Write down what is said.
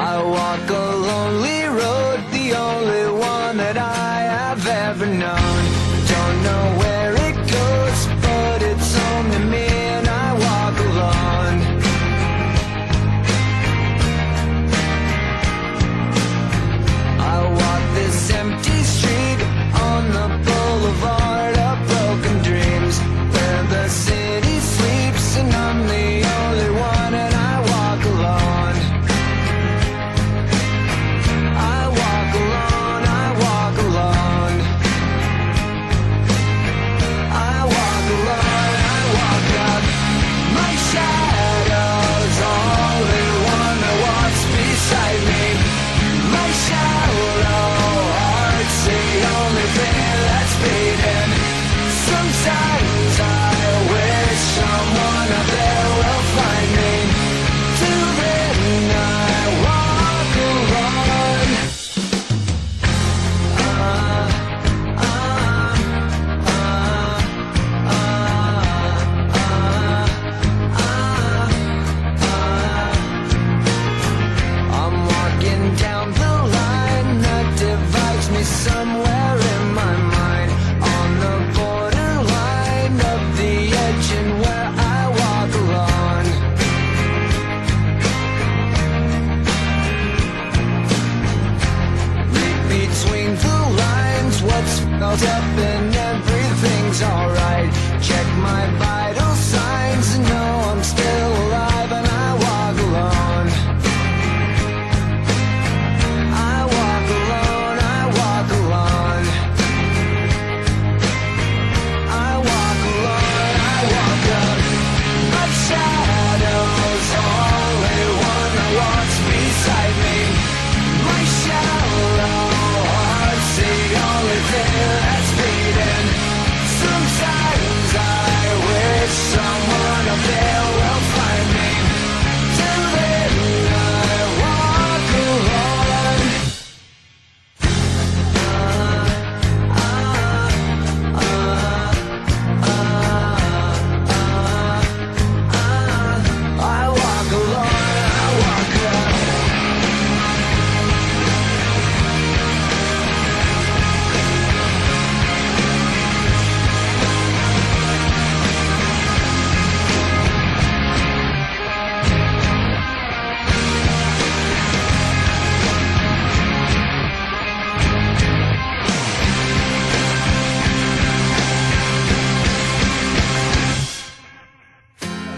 I walk alone. curled up and everything's alright. Check my body.